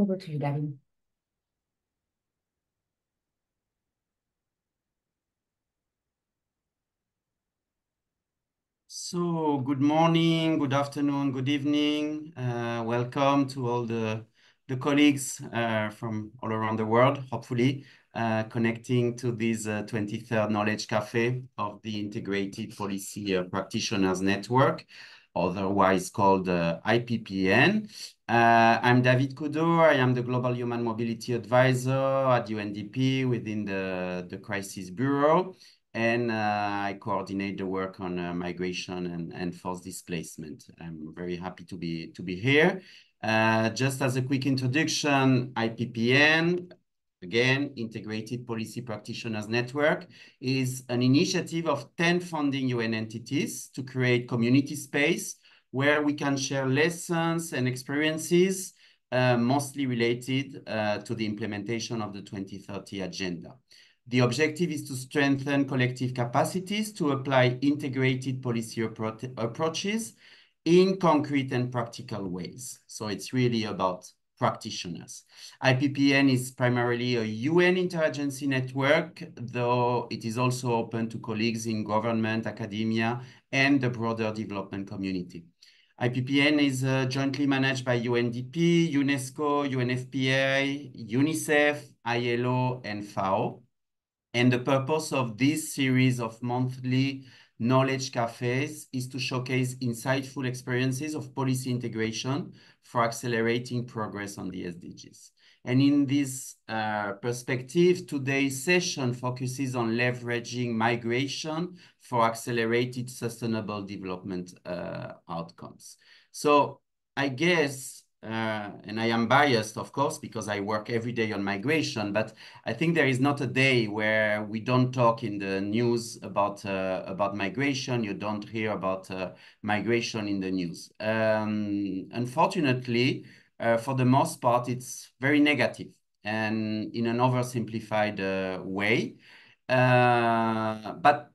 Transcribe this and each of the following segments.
Over to you, David. So good morning, good afternoon, good evening. Uh, welcome to all the, the colleagues uh, from all around the world, hopefully, uh, connecting to this 23rd uh, Knowledge Cafe of the Integrated Policy uh, Practitioners Network, otherwise called uh, IPPN. I'm David Khoudour. I am the Global Human Mobility Advisor at UNDP within the, the Crisis Bureau and uh, I coordinate the work on uh, migration and, and forced displacement. I'm very happy to be to be here. Uh, just as a quick introduction, IPPN, again, Integrated Policy Practitioners Network, is an initiative of 10 funding UN entities to create community space where we can share lessons and experiences uh, mostly related uh, to the implementation of the 2030 agenda. The objective is to strengthen collective capacities to apply integrated policy appro approaches in concrete and practical ways. So it's really about practitioners. IPPN is primarily a UN interagency network, though it is also open to colleagues in government, academia, and the broader development community. IPPN is uh, jointly managed by UNDP, UNESCO, UNFPA, UNICEF, ILO, and FAO. And the purpose of this series of monthly knowledge cafes is to showcase insightful experiences of policy integration for accelerating progress on the SDGs. And in this uh, perspective, today's session focuses on leveraging migration for accelerated sustainable development uh, outcomes. So I guess uh, and I am biased, of course, because I work every day on migration, but I think there is not a day where we don't talk in the news about, uh, about migration. You don't hear about uh, migration in the news. Um, unfortunately, uh, for the most part, it's very negative and in an oversimplified uh, way. Uh, but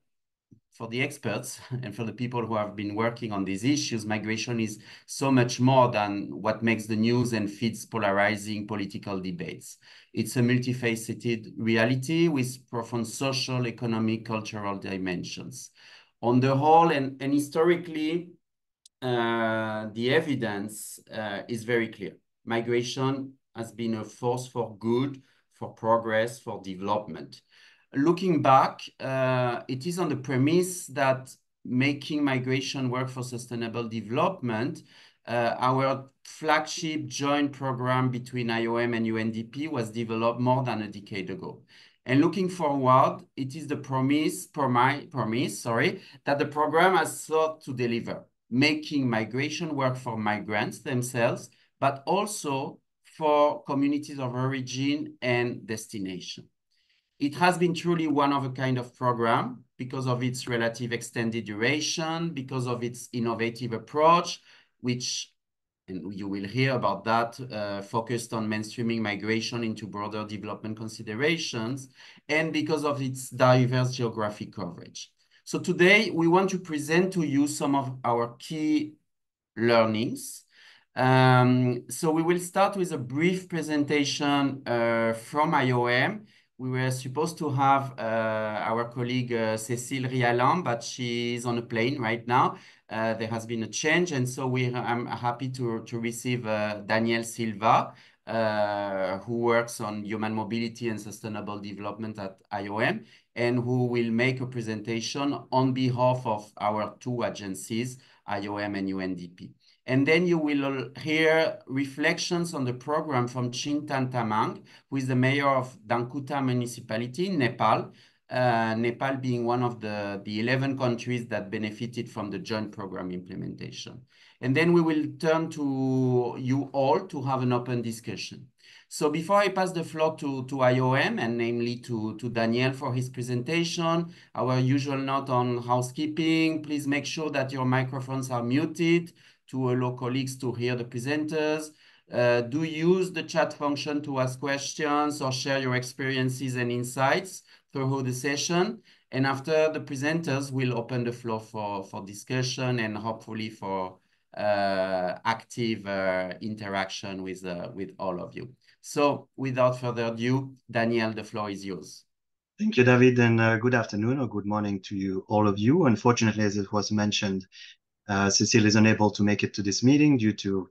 for the experts and for the people who have been working on these issues, migration is so much more than what makes the news and feeds polarizing political debates. It's a multifaceted reality with profound social, economic, cultural dimensions. On the whole, and, and historically, uh, the evidence uh, is very clear. Migration has been a force for good, for progress, for development looking back, uh, it is on the premise that making migration work for sustainable development, uh, our flagship joint program between IOM and UNDP was developed more than a decade ago. And looking forward, it is the promise, promise, promise sorry, that the program has sought to deliver, making migration work for migrants themselves, but also for communities of origin and destination. It has been truly one of a kind of program because of its relative extended duration, because of its innovative approach, which, and you will hear about that, uh, focused on mainstreaming migration into broader development considerations, and because of its diverse geographic coverage. So today, we want to present to you some of our key learnings um, so we will start with a brief presentation uh, from IOM we were supposed to have uh, our colleague uh, Cécile Riallant, but she is on a plane right now. Uh, there has been a change, and so we I'm happy to to receive uh, Daniel Silva, uh, who works on human mobility and sustainable development at IOM, and who will make a presentation on behalf of our two agencies, IOM and UNDP. And then you will hear reflections on the program from Chintan Tamang, who is the mayor of Dhankuta municipality in Nepal, uh, Nepal being one of the, the 11 countries that benefited from the joint program implementation. And then we will turn to you all to have an open discussion. So before I pass the floor to, to IOM and namely to, to Daniel for his presentation, our usual note on housekeeping, please make sure that your microphones are muted to allow colleagues to hear the presenters. Uh, do use the chat function to ask questions or share your experiences and insights throughout the session. And after the presenters, we'll open the floor for, for discussion and hopefully for uh, active uh, interaction with, uh, with all of you. So without further ado, Daniel, the floor is yours. Thank you, David, and uh, good afternoon or good morning to you, all of you. Unfortunately, as it was mentioned, uh, Cecile is unable to make it to this meeting due to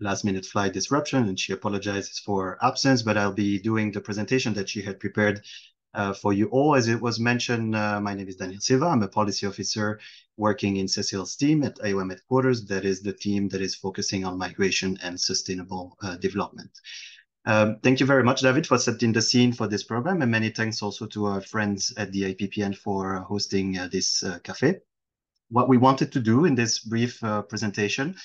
last minute flight disruption, and she apologizes for absence, but I'll be doing the presentation that she had prepared uh, for you all. As it was mentioned, uh, my name is Daniel Silva. I'm a policy officer working in Cecile's team at IOM headquarters. That is the team that is focusing on migration and sustainable uh, development. Um, thank you very much, David, for setting the scene for this program, and many thanks also to our friends at the IPPN for hosting uh, this uh, cafe. What we wanted to do in this brief uh, presentation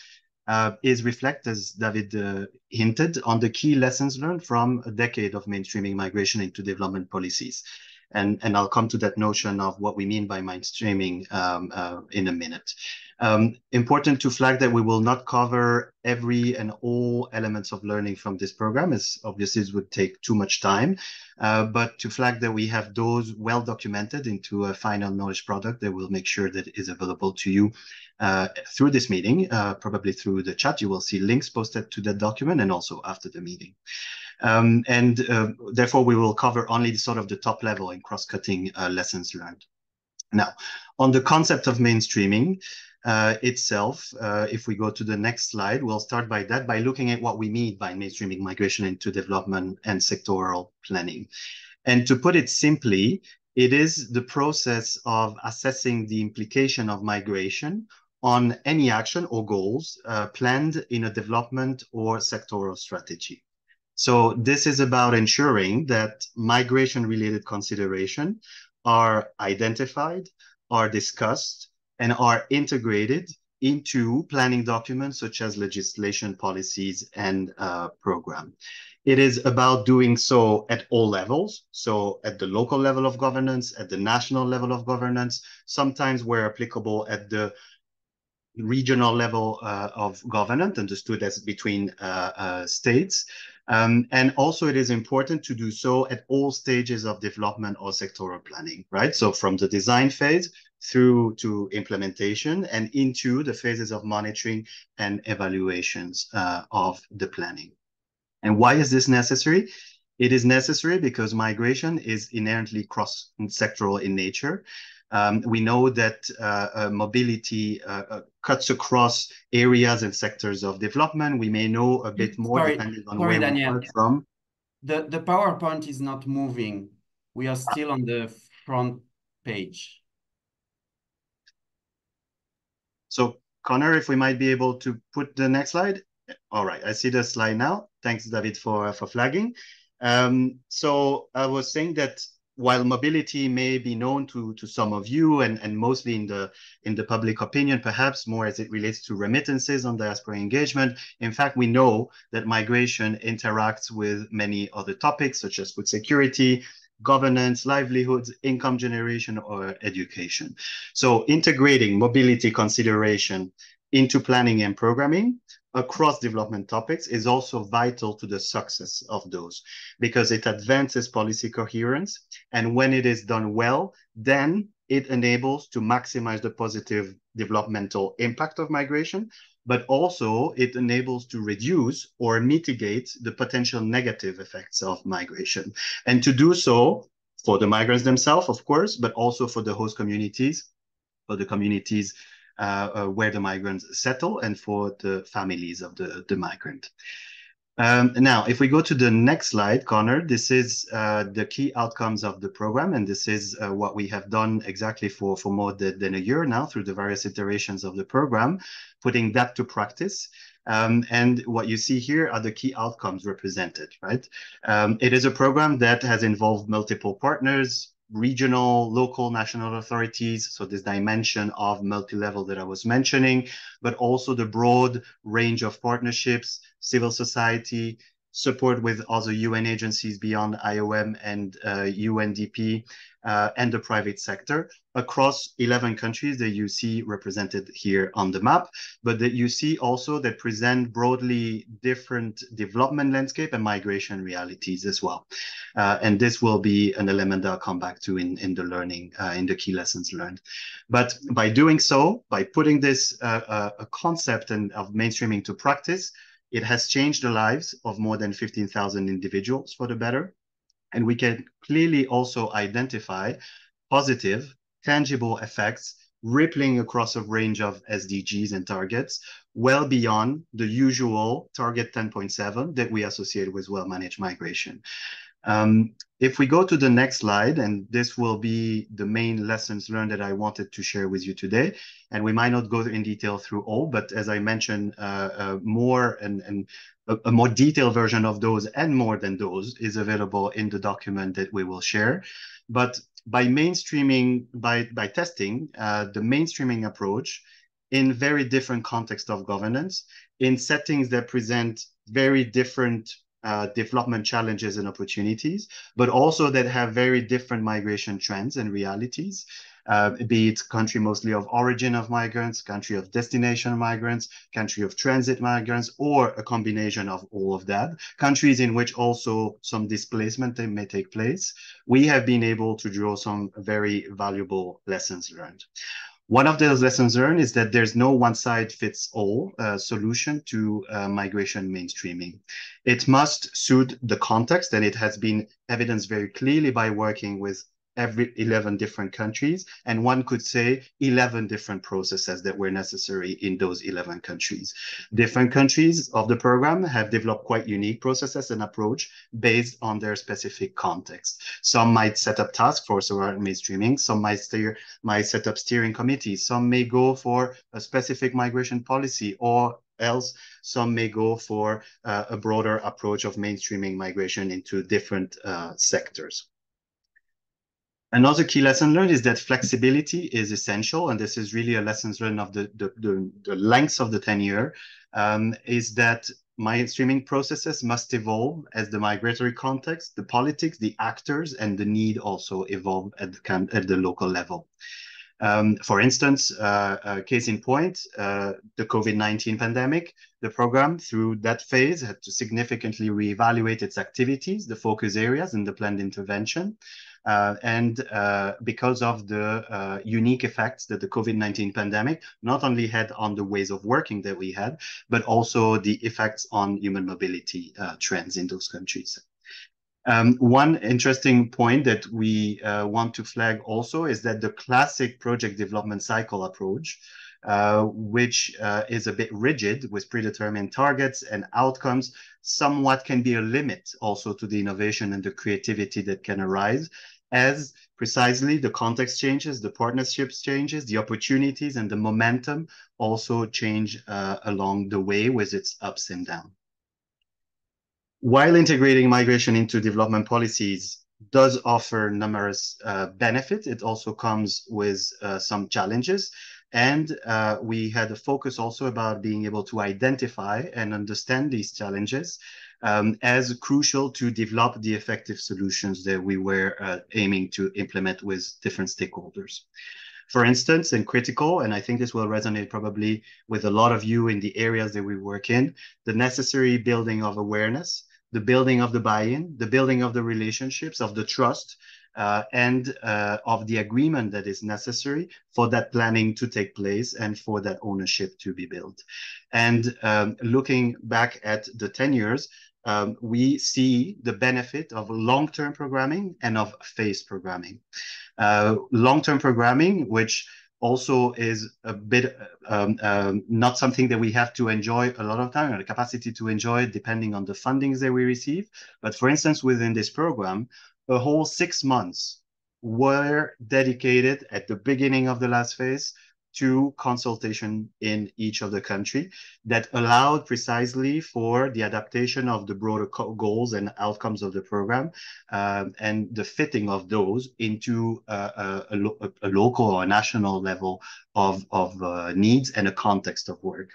uh, is reflect, as David uh, hinted, on the key lessons learned from a decade of mainstreaming migration into development policies. And, and I'll come to that notion of what we mean by mainstreaming um, uh, in a minute. Um, important to flag that we will not cover every and all elements of learning from this program, as obviously it would take too much time, uh, but to flag that we have those well documented into a final knowledge product that will make sure that is available to you uh, through this meeting, uh, probably through the chat. You will see links posted to that document and also after the meeting. Um, and uh, therefore, we will cover only sort of the top level and cross-cutting uh, lessons learned. Now, on the concept of mainstreaming, uh, itself. Uh, if we go to the next slide, we'll start by that by looking at what we mean by mainstreaming migration into development and sectoral planning. And to put it simply, it is the process of assessing the implication of migration on any action or goals uh, planned in a development or sectoral strategy. So this is about ensuring that migration-related consideration are identified, are discussed, and are integrated into planning documents such as legislation, policies, and uh, program. It is about doing so at all levels. So at the local level of governance, at the national level of governance, sometimes where applicable at the regional level uh, of governance, understood as between uh, uh states. Um, and also it is important to do so at all stages of development or sectoral planning, right? So from the design phase through to implementation and into the phases of monitoring and evaluations uh, of the planning. And why is this necessary? It is necessary because migration is inherently cross-sectoral in nature. Um, we know that uh, uh, mobility uh, uh cuts across areas and sectors of development. We may know a bit more sorry, depending on sorry, where Daniel. we from. The, the PowerPoint is not moving. We are still on the front page. So Connor, if we might be able to put the next slide. All right, I see the slide now. Thanks, David, for, for flagging. Um, so I was saying that while mobility may be known to, to some of you and, and mostly in the, in the public opinion, perhaps more as it relates to remittances on diaspora engagement, in fact, we know that migration interacts with many other topics such as food security, governance, livelihoods, income generation, or education. So integrating mobility consideration into planning and programming across development topics is also vital to the success of those because it advances policy coherence. And when it is done well, then it enables to maximize the positive developmental impact of migration, but also it enables to reduce or mitigate the potential negative effects of migration. And to do so for the migrants themselves, of course, but also for the host communities, for the communities where the migrants settle and for the families of the, the migrant. Um, now, if we go to the next slide, Connor, this is uh, the key outcomes of the program, and this is uh, what we have done exactly for, for more than, than, a year now through the various iterations of the program, putting that to practice. Um, and what you see here are the key outcomes represented, right? Um, it is a program that has involved multiple partners, regional, local, national authorities, so this dimension of multi-level that I was mentioning, but also the broad range of partnerships, civil society, support with other UN agencies beyond IOM and uh, UNDP, uh, and the private sector across 11 countries that you see represented here on the map, but that you see also that present broadly different development landscape and migration realities as well. Uh, and this will be an element that I'll come back to in, in the learning, uh, in the key lessons learned. But by doing so, by putting this uh, uh a concept and of mainstreaming to practice, it has changed the lives of more than 15,000 individuals for the better. And we can clearly also identify positive, tangible effects rippling across a range of SDGs and targets, well beyond the usual target 10.7 that we associate with well-managed migration. Um, if we go to the next slide, and this will be the main lessons learned that I wanted to share with you today, and we might not go in detail through all, but as I mentioned, uh, uh, more and, and a, a, more detailed version of those and more than those is available in the document that we will share. But by mainstreaming, by, by testing uh, the mainstreaming approach in very different context of governance, in settings that present very different uh, development challenges and opportunities, but also that have very different migration trends and realities, uh, be it country mostly of origin of migrants, country of destination migrants, country of transit migrants, or a combination of all of that, countries in which also some displacement may take place, we have been able to draw some very valuable lessons learned. One of those lessons learned is that there's no one size fits all uh, solution to uh, migration mainstreaming. It must suit the context, and it has been evidenced very clearly by working with every 11 different countries. And one could say 11 different processes that were necessary in those 11 countries. Different countries of the program have developed quite unique processes and approach based on their specific context. Some might set up task force around mainstreaming. Some might, steer, might set up steering committees. Some may go for a specific migration policy or else some may go for uh, a broader approach of mainstreaming migration into different uh, sectors. Another key lesson learned is that flexibility is essential, and this is really a lesson learned of the, the, the, the length of the tenure, um, is that mainstreaming processes must evolve as the migratory context, the politics, the actors, and the need also evolve at the, at the local level. Um, for instance, uh, case in point, uh, the COVID-19 pandemic, the program through that phase had to significantly reevaluate its activities, the focus areas, and the planned intervention. Uh, and uh, because of the uh, unique effects that the COVID-19 pandemic not only had on the ways of working that we had, but also the effects on human mobility trends in those countries. Um, one interesting point that we uh, want to flag also is that the classic project development cycle approach, uh, which uh, is a bit rigid with predetermined targets and outcomes, somewhat can be a limit also to the innovation and the creativity that can arise as precisely the context changes, the partnerships changes, the opportunities and the momentum also change uh, along the way with its ups and downs. While integrating migration into development policies does offer numerous uh, benefits, it also comes with uh, some challenges. And uh, we had a focus also about being able to identify and understand these challenges um, as crucial to develop the effective solutions that we were uh, aiming to implement with different stakeholders. For instance, and critical, and I think this will resonate probably with a lot of you in the areas that we work in, the necessary building of awareness, the building of the buy-in, the building of the relationships, of the trust, uh, and uh, of the agreement that is necessary for that planning to take place and for that ownership to be built. And um, looking back at the 10 years, um, we see the benefit of long-term programming and of phase programming. Uh, long-term programming, which also is a bit um, um, not something that we have to enjoy a lot of time, or the capacity to enjoy depending on the fundings that we receive. But for instance, within this program, a whole six months were dedicated at the beginning of the last phase to consultation in each of the country that allowed precisely for the adaptation of the broader goals and outcomes of the program um, and the fitting of those into uh, a, a, a, local or national level of, of uh, needs and a context of work.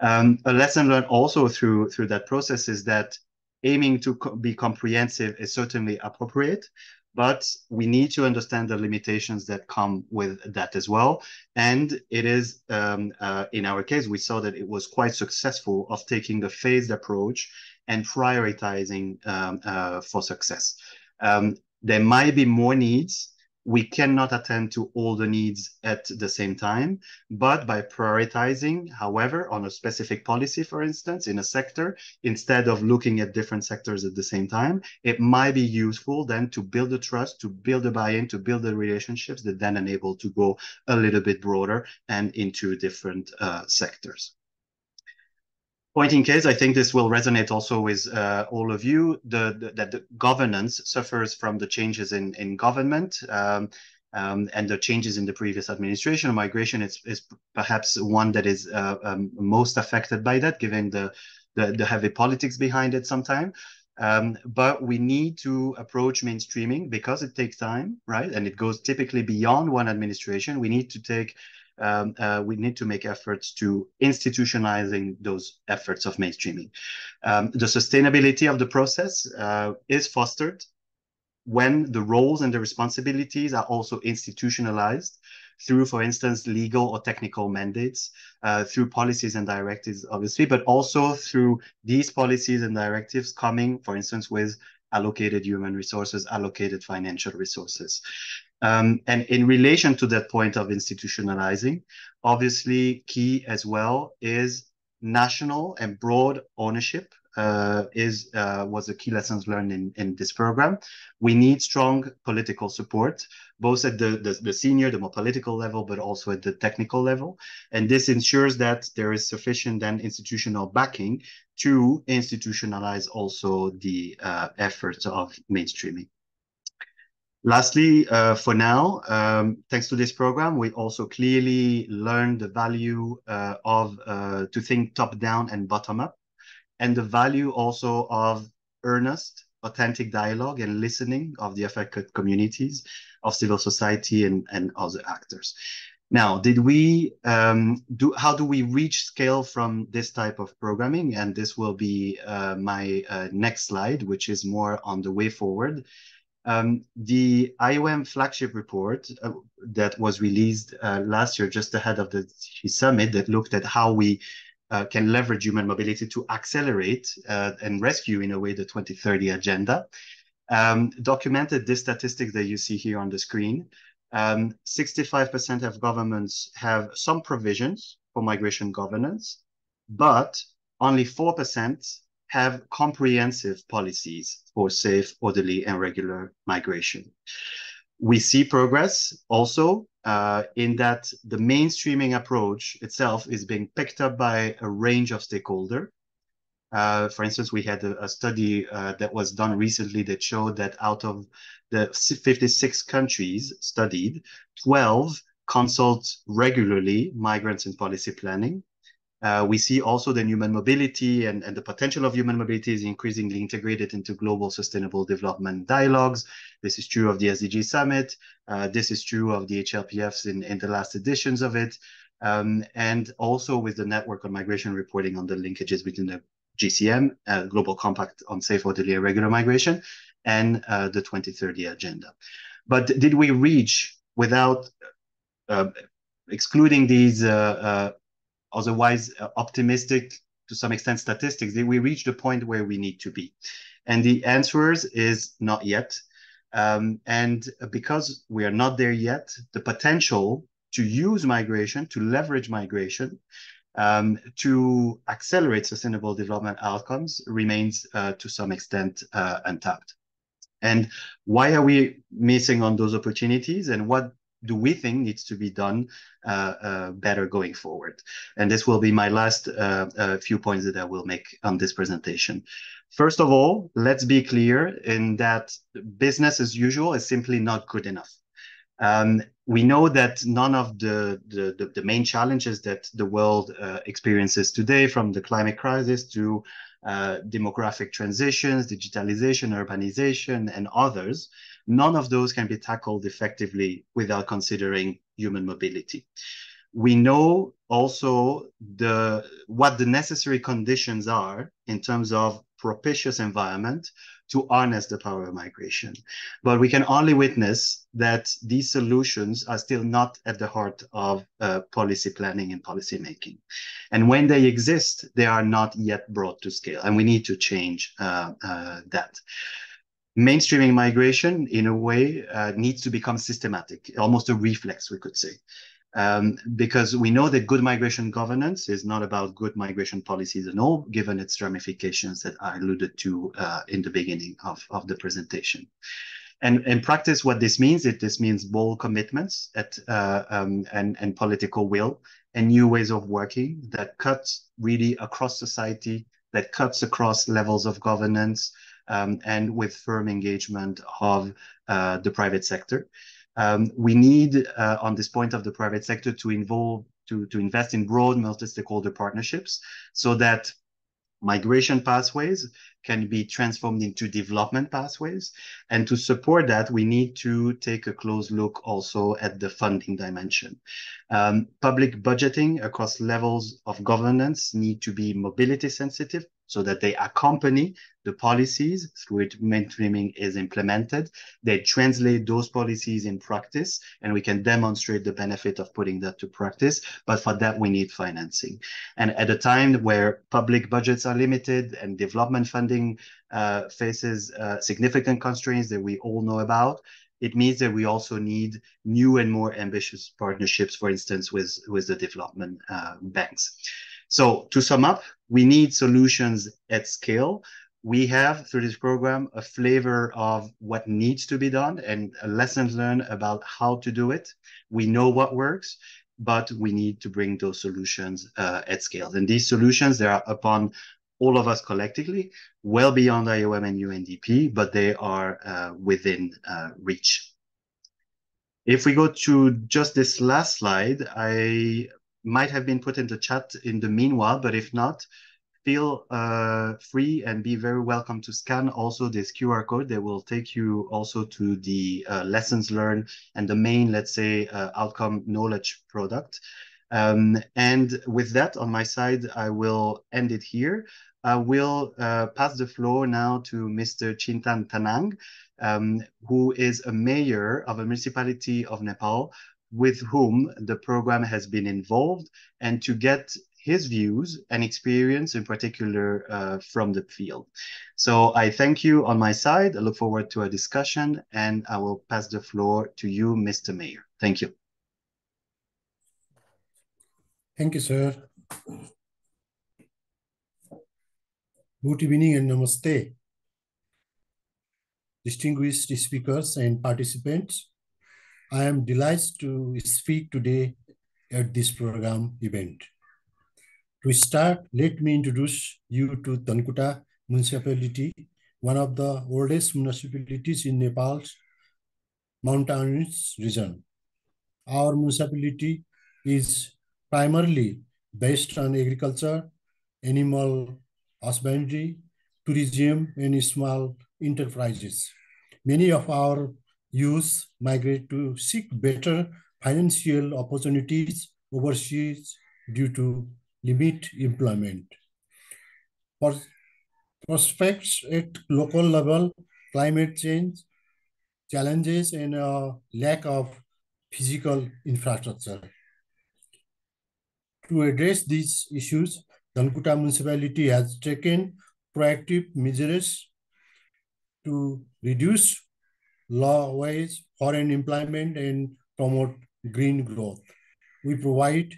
Um, a lesson learned also through, through that process is that aiming to co be comprehensive is certainly appropriate, but we need to understand the limitations that come with that as well. And it is, um, uh, in our case, we saw that it was quite successful of taking the phased approach and prioritizing um, uh, for success. Um, there might be more needs we cannot attend to all the needs at the same time, but by prioritizing, however, on a specific policy, for instance, in a sector, instead of looking at different sectors at the same time, it might be useful then to build the trust, to build the buy-in, to build the relationships that then enable to go a little bit broader and into different uh, sectors point in case, I think this will resonate also with uh, all of you, the, the, that the governance suffers from the changes in, in government um, um, and the changes in the previous administration. Migration is, is perhaps one that is uh, um, most affected by that, given the, the, the heavy politics behind it sometimes. Um, but we need to approach mainstreaming because it takes time, right? And it goes typically beyond one administration. We need to take um, uh, we need to make efforts to institutionalizing those efforts of mainstreaming. Um, the sustainability of the process uh, is fostered when the roles and the responsibilities are also institutionalized through, for instance, legal or technical mandates, uh, through policies and directives, obviously, but also through these policies and directives coming, for instance, with allocated human resources, allocated financial resources. Um, and in relation to that point of institutionalizing, obviously key as well is national and broad ownership uh, is uh, was a key lessons learned in, in this program. We need strong political support, both at the, the, the senior, the more political level, but also at the technical level. And this ensures that there is sufficient then institutional backing to institutionalize also the uh, efforts of mainstreaming. Lastly, uh, for now, um, thanks to this program, we also clearly learned the value uh, of uh, to think top down and bottom up, and the value also of earnest, authentic dialogue and listening of the affected communities, of civil society and, and other actors. Now, did we um, do? How do we reach scale from this type of programming? And this will be uh, my uh, next slide, which is more on the way forward. Um, the IOM flagship report uh, that was released uh, last year, just ahead of the summit, that looked at how we uh, can leverage human mobility to accelerate uh, and rescue, in a way, the 2030 agenda, um, documented this statistics that you see here on the screen. 65% um, of governments have some provisions for migration governance, but only 4% have comprehensive policies for safe, orderly, and regular migration. We see progress also uh, in that the mainstreaming approach itself is being picked up by a range of stakeholders. Uh, for instance, we had a, a study uh, that was done recently that showed that out of the 56 countries studied, 12 consult regularly migrants in policy planning, uh, we see also that human mobility and, and the potential of human mobility is increasingly integrated into global sustainable development dialogues. This is true of the SDG Summit. Uh, this is true of the HLPFs in, in the last editions of it. Um, and also with the network on migration reporting on the linkages between the GCM, uh, Global Compact on Safe, Orderly, and Regular Migration, and uh, the 2030 Agenda. But did we reach without uh, excluding these uh, uh, otherwise uh, optimistic to some extent statistics, we reach the point where we need to be? And the answers is not yet. Um, and because we are not there yet, the potential to use migration, to leverage migration, um, to accelerate sustainable development outcomes remains uh, to some extent uh, untapped. And why are we missing on those opportunities? And what do we think needs to be done uh, uh, better going forward? And this will be my last uh, few points that I will make on this presentation. First of all, let's be clear in that business as usual is simply not good enough. Um, we know that none of the, the, the, main challenges that the world uh, experiences today, from the climate crisis to uh, demographic transitions, digitalization, urbanization, and others, none of those can be tackled effectively without considering human mobility. We know also the what the necessary conditions are in terms of propitious environment to harness the power of migration. But we can only witness that these solutions are still not at the heart of uh, policy planning and policy making. And when they exist, they are not yet brought to scale. And we need to change uh, uh, that mainstreaming migration in a way uh, needs to become systematic almost a reflex we could say um, because we know that good migration governance is not about good migration policies and all, given its ramifications that I alluded to uh, in the beginning of, of the presentation. And in practice, what this means, it this means bold commitments at, uh, um, and, and political will and new ways of working that cuts really across society, that cuts across levels of governance, um, and with firm engagement of uh, the private sector. Um, we need, uh, on this point of the private sector, to involve to, to invest in broad multi-stakeholder partnerships so that migration pathways can be transformed into development pathways. And to support that, we need to take a close look also at the funding dimension. Um, public budgeting across levels of governance need to be mobility sensitive so that they accompany the policies through which mainstreaming is implemented. They translate those policies in practice, and we can demonstrate the benefit of putting that to practice. But for that, we need financing. And at a time where public budgets are limited and development funding uh, faces uh, significant constraints that we all know about, it means that we also need new and more ambitious partnerships, for instance, with, with the development uh, banks. So to sum up, we need solutions at scale. We have through this program a flavor of what needs to be done and lessons learned about how to do it. We know what works, but we need to bring those solutions uh, at scale. And these solutions, they are upon all of us collectively, well beyond IOM and UNDP, but they are uh, within uh, reach. If we go to just this last slide, I might have been put in the chat in the meanwhile, but if not, feel uh, free and be very welcome to scan also this QR code. They will take you also to the uh, lessons learned and the main, let's say, uh, outcome knowledge product. Um, and with that on my side, I will end it here. I will uh, pass the floor now to Mr. Chintan Tamang, um, who is a mayor of a municipality of Nepal with whom the program has been involved and to get his views and experience in particular uh, from the field. So I thank you on my side. I look forward to a discussion and I will pass the floor to you, Mr. Mayor. Thank you. Thank you, sir. Good evening and namaste. Distinguished speakers and participants, I am delighted to speak today at this program event. To start, let me introduce you to Dhankuta municipality, one of the oldest municipalities in Nepal's mountainous region. Our municipality is primarily based on agriculture, animal husbandry, tourism, and small enterprises. Many of our youth migrate to seek better financial opportunities overseas due to limit employment. Prospects at local level, climate change, challenges, and a lack of physical infrastructure. To address these issues, Dhankuta municipality has taken proactive measures to reduce law wage, foreign employment, and promote green growth. We provide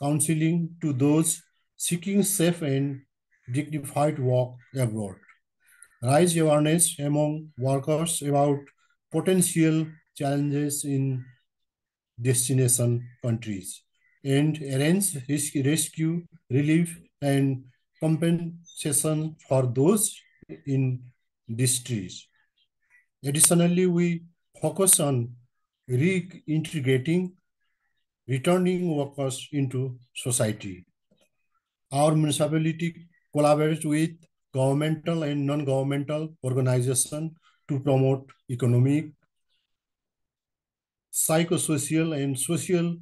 counseling to those seeking safe and dignified work abroad. Raise awareness among workers about potential challenges in destination countries and arrange rescue, relief, and compensation for those in distress. Additionally, we focus on reintegrating returning workers into society. Our municipality collaborates with governmental and non-governmental organizations to promote economic, psychosocial, and social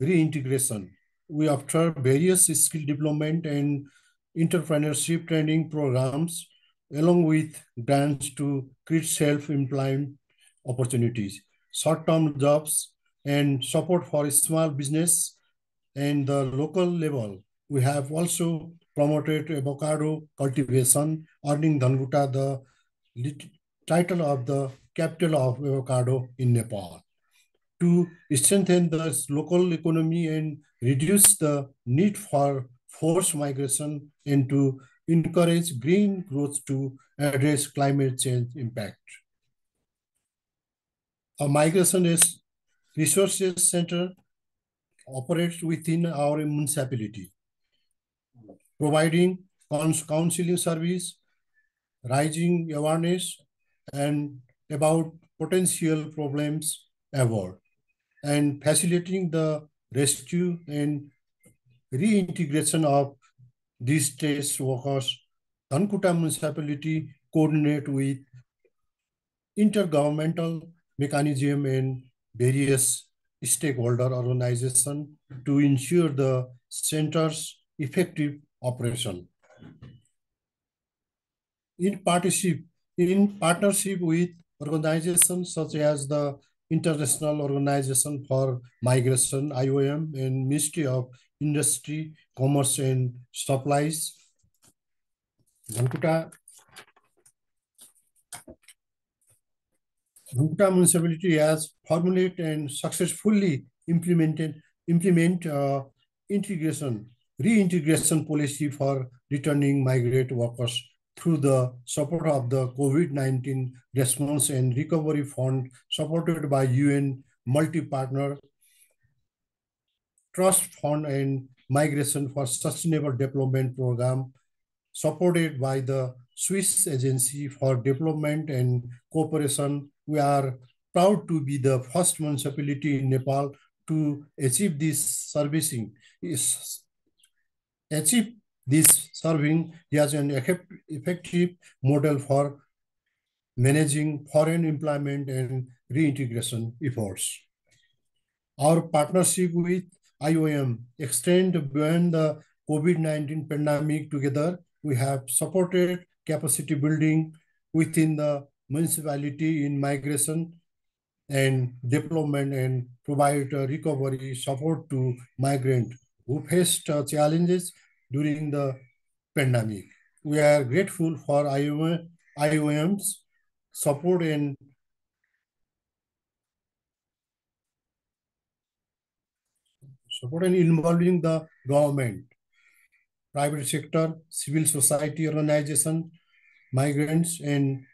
reintegration. We offer various skill development and entrepreneurship training programs, along with grants to create self-employment opportunities, short-term jobs, and support for small business and the local level. We have also promoted avocado cultivation, earning Dhankuta the title of the capital of avocado in Nepal. To strengthen the local economy and reduce the need for forced migration and to encourage green growth to address climate change impact. A migration resources center operates within our municipality, providing counseling service, raising awareness and about potential problems avoid, and facilitating the rescue and reintegration of these test workers. Dhankuta municipality coordinate with intergovernmental mechanism and various stakeholder organization to ensure the center's effective operation. In partnership, in partnership with organizations such as the International Organization for Migration, IOM, and Ministry of Industry, Commerce, and Supplies, Dhankuta Dhankuta municipality has formulated and successfully implemented implement uh, integration, reintegration policy for returning migrant workers through the support of the COVID-19 response and recovery fund supported by UN multi-partner trust fund and migration for sustainable development program supported by the Swiss Agency for Development and Cooperation we are proud to be the first municipality in Nepal to achieve this servicing. Is achieve this serving as an effective model for managing foreign employment and reintegration efforts. Our partnership with IOM extend beyond the COVID-19 pandemic together. We have supported capacity building within the municipality in migration and development and provide recovery support to migrants who faced uh, challenges during the pandemic. We are grateful for IOM, IOM's support and support and involving the government, private sector, civil society organization, migrants, and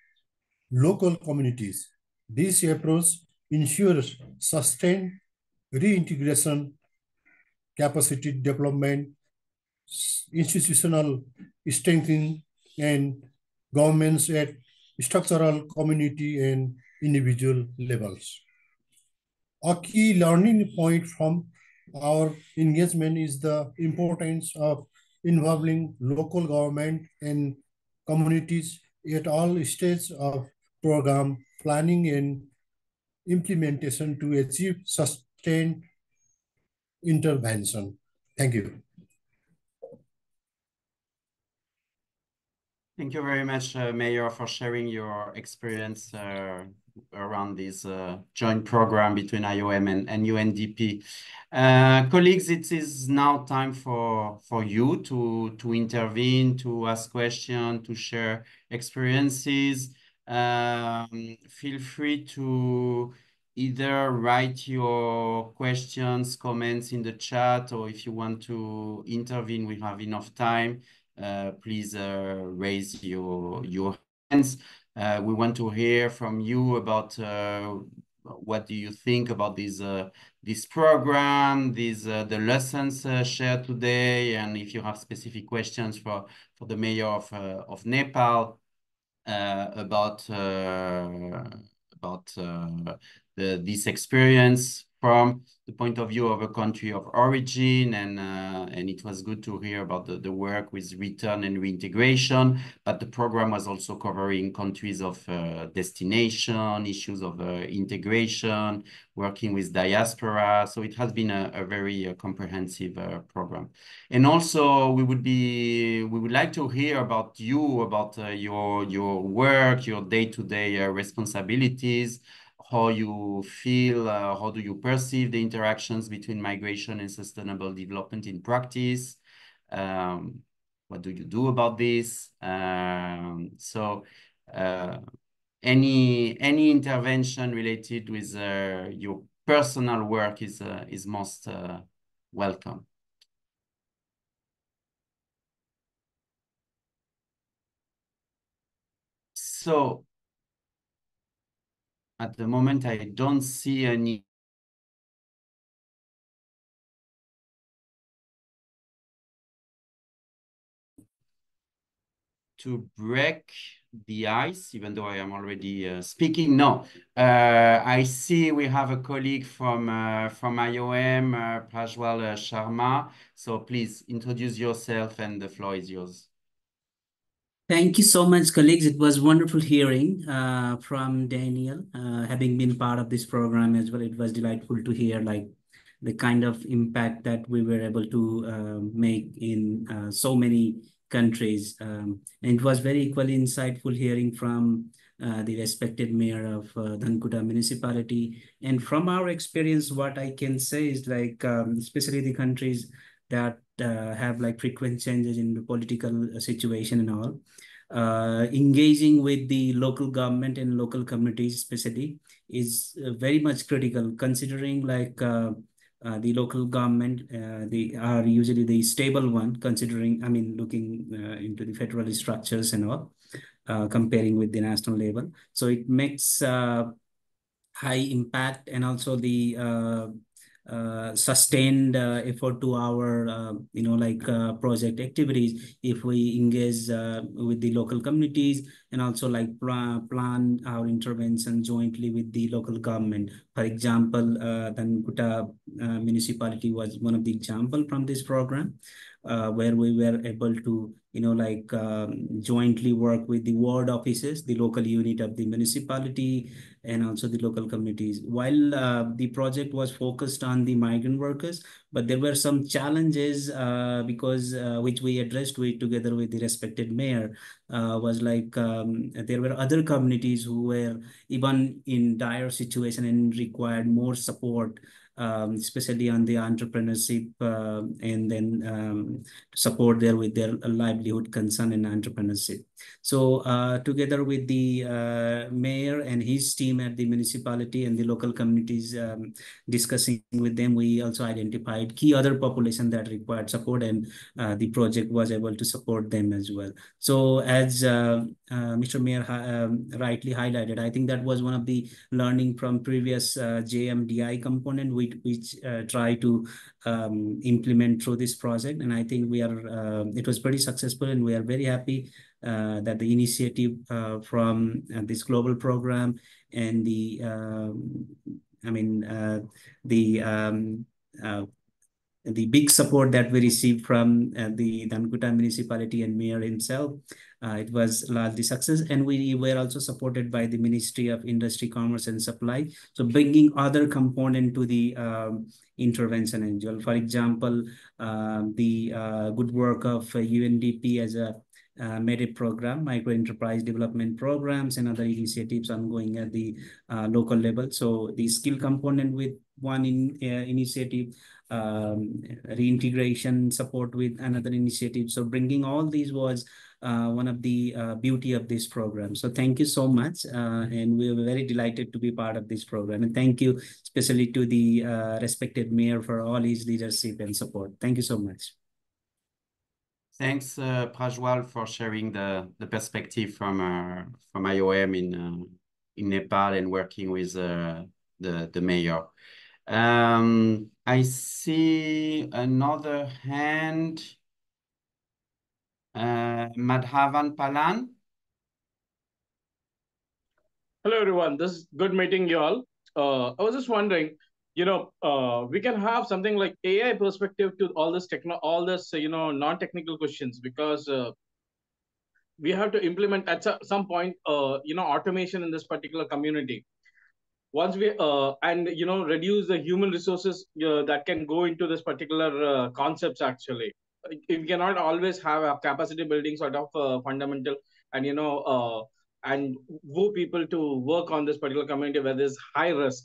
local communities. This approach ensures sustained reintegration, capacity development, institutional strengthening, and governments at structural community and individual levels. A key learning point from our engagement is the importance of involving local government and communities at all stages of program planning and implementation to achieve sustained intervention. Thank you. Thank you very much, uh, Mayor, for sharing your experience uh, around this uh, joint program between IOM and, and UNDP. Uh, colleagues, it is now time for, for you to, to intervene, to ask questions, to share experiences. Um, feel free to either write your questions, comments in the chat, or if you want to intervene, we have enough time. Uh, please uh, raise your your hands. Uh, we want to hear from you about uh, what do you think about this uh, this program, these uh, the lessons shared today, and if you have specific questions for for the mayor of of Nepal, uh, about uh, about uh, the, this experience from the point of view of a country of origin, and uh, and it was good to hear about the, the work with return and reintegration. But the program was also covering countries of uh, destination, issues of uh, integration, working with diaspora. So it has been a, a very uh, comprehensive uh, program. And also, we would be we would like to hear about you, about uh, your your work, your day-to-day -day, responsibilities how you feel, uh, how do you perceive the interactions between migration and sustainable development in practice? Um, what do you do about this? Um, so uh, any any intervention related with uh, your personal work is uh, is most uh, welcome. So at the moment, I don't see any to break the ice, even though I am already uh, speaking. No, uh, I see we have a colleague from uh, from IOM, uh, Prajwal uh, Sharma. So please introduce yourself and the floor is yours. Thank you so much, colleagues. It was wonderful hearing uh, from Daniel, uh, having been part of this program as well. It was delightful to hear like the kind of impact that we were able to uh, make in uh, so many countries. Um, and it was very equally insightful hearing from uh, the respected mayor of uh, Dhankuta municipality. And from our experience, what I can say is like, um, especially the countries that uh, have like frequent changes in the political uh, situation and all. Uh, engaging with the local government and local communities especially is uh, very much critical considering like uh, uh, the local government they are usually the stable one considering i mean looking into the federal structures and all comparing with the national level so it makes high impact and also the uh, sustained uh, effort to our uh, you know like uh, project activities. If we engage uh, with the local communities and also like plan our intervention jointly with the local government. For example uh, Dhankuta municipality was one of the example from this program where we were able to you know, like um, jointly work with the ward offices, the local unit of the municipality, and also the local communities. While uh, the project was focused on the migrant workers, but there were some challenges uh, because uh, which we addressed with together with the respected mayor uh, was like um, there were other communities who were even in dire situation and required more support um, especially on the entrepreneurship uh, and then um, support there with their livelihood concern and entrepreneurship. So uh, together with the uh, mayor and his team at the municipality and the local communities um, discussing with them, we also identified key other population that required support and uh, the project was able to support them as well. So as uh, uh, Mr. Mayor um, rightly highlighted, I think that was one of the learning from previous JMDI component, which, which try to um, implement through this project. And I think we are, it was pretty successful and we are very happy uh, that the initiative uh, from uh, this global program and the, um, I mean, the um, the big support that we received from uh, the Dhankuta municipality and mayor himself. Uh, it was largely success and we were also supported by the Ministry of Industry, Commerce and Supply. So bringing other component to the um, intervention as well. For example, uh, the good work of UNDP as a uh, MEDEP program, micro enterprise development programs, and other initiatives ongoing at the uh, local level. So the skill component with one in, uh, initiative, um, reintegration support with another initiative. So bringing all these was uh, one of the uh, beauty of this program. So thank you so much. Uh, and we are very delighted to be part of this program. And thank you especially to the uh, respected mayor for all his leadership and support. Thank you so much. Thanks, uh, Prajwal, for sharing the, the perspective from uh, from IOM in uh, in Nepal and working with uh, the the mayor. Um, I see another hand. Uh, Madhavan Palan. Hello, everyone. This is good meeting you all. Uh, I was just wondering, you know, uh, we can have something like AI perspective to all this techno, all this, you know, non-technical questions because uh, we have to implement at some point, uh, you know, automation in this particular community. Once we uh, and you know reduce the human resources uh, that can go into this particular uh, concepts actually. We cannot always have a capacity building sort of uh, fundamental and you know uh, and woo people to work on this particular community where there's high risk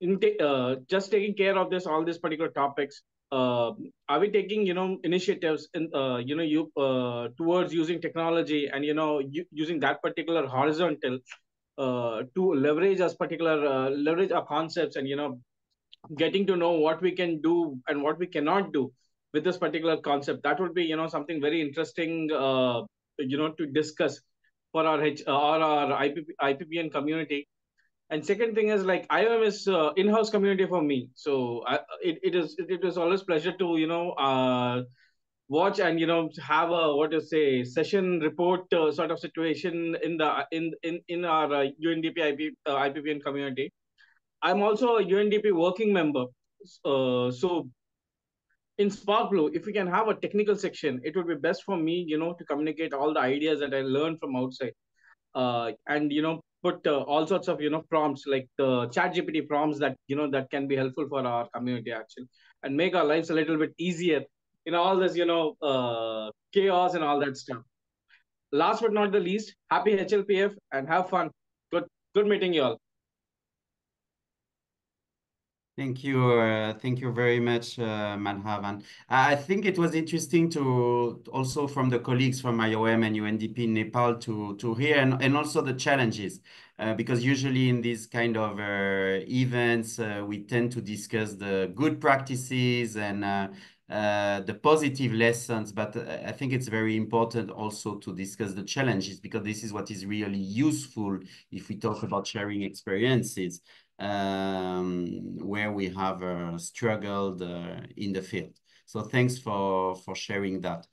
in uh, just taking care of this all these particular topics uh, are we taking you know initiatives in uh, you know you uh, towards using technology and you know using that particular horizontal uh, to leverage us particular uh, leverage our concepts and you know getting to know what we can do and what we cannot do with this particular concept. That would be you know something very interesting uh, you know to discuss for our H, or our IPP, IPPN community and second thing is like IOM is uh, in-house community for me. So I, it, it is it, it is always pleasure to you know uh, watch and you know have a what to say session report uh, sort of situation in the in in in our uh, UNDP IP, uh, IPPN community. I'm also a UNDP working member. Uh, so in SparkBlue, if we can have a technical section, it would be best for me, you know, to communicate all the ideas that I learned from outside. Uh, and you know put uh, all sorts of you know prompts like the chat gpt prompts that you know that can be helpful for our community actually and make our lives a little bit easier in all this you know uh, chaos and all that stuff. Last but not the least happy hlpf and have fun. Good good meeting you all Thank you. Uh, thank you very much, uh, Madhavan. I think it was interesting to also from the colleagues from IOM and UNDP in Nepal to, to hear and, and also the challenges. Uh, because usually in these kind of uh, events, uh, we tend to discuss the good practices and uh, the positive lessons, but I think it's very important also to discuss the challenges because this is what is really useful if we talk about sharing experiences um, where we have uh, struggled uh, in the field. So thanks for, for sharing that.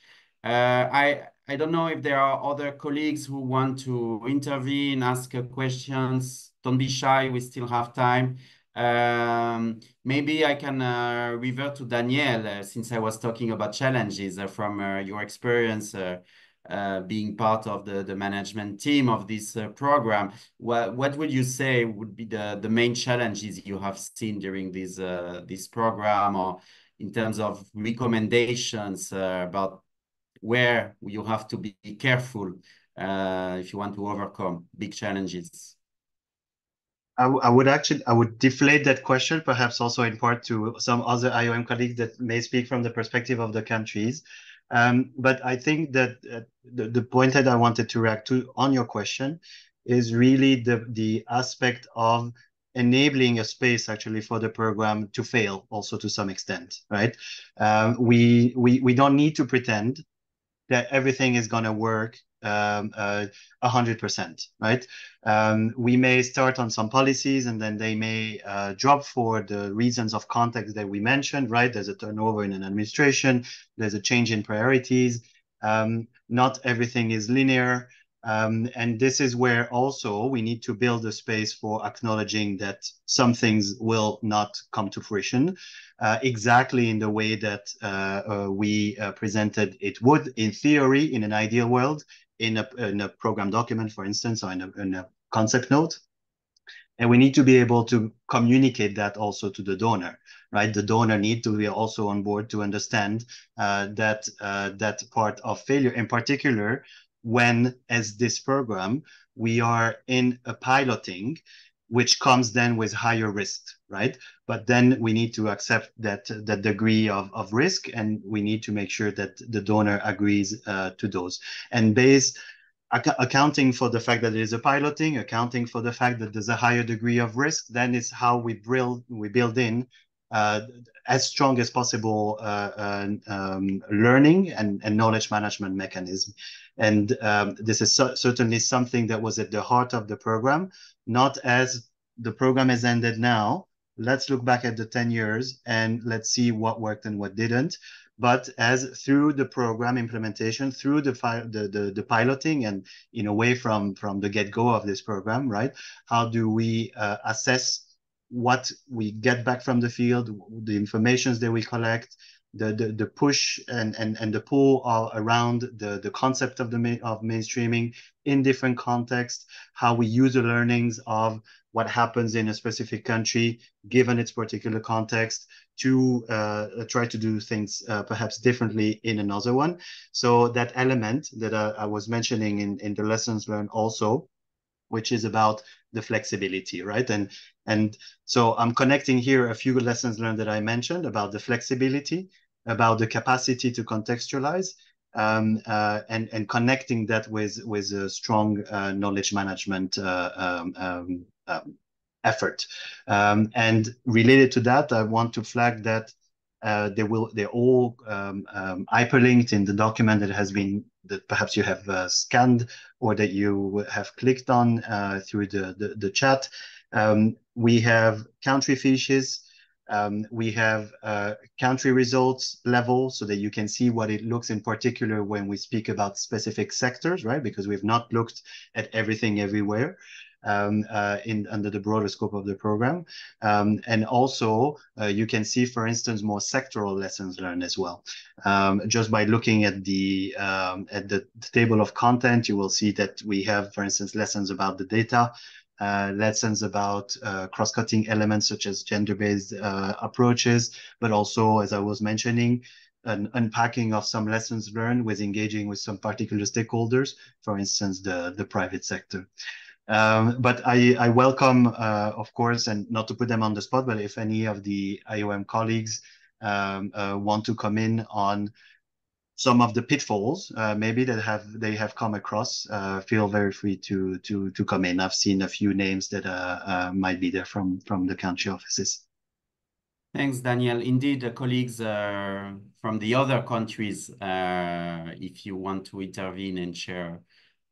Uh, I, I don't know if there are other colleagues who want to intervene, ask questions. Don't be shy, we still have time. Um, maybe I can uh, revert to Danielle, uh, since I was talking about challenges uh, from your experience uh, being part of the, the management team of this uh, program, what, what would you say would be the, the main challenges you have seen during this, uh, this program or in terms of recommendations uh, about where you have to be careful uh, if you want to overcome big challenges? I, I would actually I would deflate that question, perhaps also in part to some other IOM colleagues that may speak from the perspective of the countries. Um, but I think that uh, the, the point that I wanted to react to on your question is really the, the aspect of enabling a space actually for the program to fail also to some extent, right? Um, we, we, we don't need to pretend that everything is going to work 100%, right? Um, we may start on some policies and then they may uh, drop for the reasons of context that we mentioned, right? There's a turnover in an administration, there's a change in priorities. Um, not everything is linear. Um, and this is where also we need to build a space for acknowledging that some things will not come to fruition uh, exactly in the way that uh, uh, we uh, presented it would in theory in an ideal world in a, in a program document, for instance, or in a, in a concept note. And we need to be able to communicate that also to the donor, right? The donor need to be also on board to understand uh, that uh, that part of failure, in particular, when as this program we are in a piloting which comes then with higher risk, right? But then we need to accept that that degree of, of risk, and we need to make sure that the donor agrees uh, to those. And based ac accounting for the fact that it is a piloting, accounting for the fact that there's a higher degree of risk, then is how we build we build in uh, as strong as possible uh, um, learning and, and knowledge management mechanism. And um, this is certainly something that was at the heart of the program, not as the program has ended now. Let's look back at the 10 years and let's see what worked and what didn't. But as through the program implementation, through the, the, the, the piloting and in a way from, from the get-go of this program, right? How do we uh, assess what we get back from the field, the informations that we collect, the the, the push and, and and the pull around the the concept of the of mainstreaming in different contexts, how we use the learnings of what happens in a specific country given its particular context to uh, try to do things uh, perhaps differently in another one. So that element that I, I was mentioning in, in the lessons learned also, which is about the flexibility, right? And and so I'm connecting here a few lessons learned that I mentioned about the flexibility, about the capacity to contextualize, um, uh, and and connecting that with with a strong uh, knowledge management uh, um, um, um effort. Um, and related to that, I want to flag that uh, they will they're all hyperlinked in the document that has been that perhaps you have uh, scanned or that you have clicked on uh, through the, the, the chat. Um, we have country fiches. Um, we have country results level so that you can see what it looks in particular when we speak about specific sectors, right? Because we've not looked at everything everywhere um, uh, in under the broader scope of the program. Um, and also, uh, you can see, for instance, more sectoral lessons learned as well. Um, just by looking at the um, at the table of content, you will see that we have, for instance, lessons about the data, uh, lessons about uh, cross-cutting elements such as gender-based uh, approaches, but also, as I was mentioning, an unpacking of some lessons learned with engaging with some particular stakeholders, for instance, the, the private sector. Um, but I, I welcome, uh, of course, and not to put them on the spot, but if any of the IOM colleagues um, uh, want to come in on some of the pitfalls, uh, maybe that have they have come across, uh, feel very free to to to come in. I've seen a few names that uh, uh, might be there from from the country offices. Thanks, Daniel. Indeed, colleagues from the other countries, if you want to intervene and share